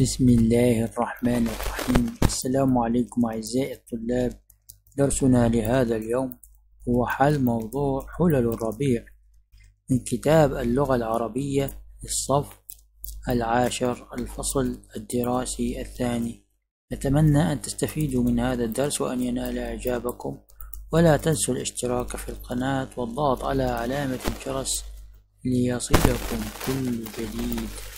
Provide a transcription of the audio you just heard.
بسم الله الرحمن الرحيم السلام عليكم أعزائي الطلاب درسنا لهذا اليوم هو حل موضوع حلل الربيع من كتاب اللغة العربية للصف العاشر الفصل الدراسي الثاني نتمنى أن تستفيدوا من هذا الدرس وأن ينال إعجابكم ولا تنسوا الاشتراك في القناة والضغط على علامة الجرس ليصلكم كل جديد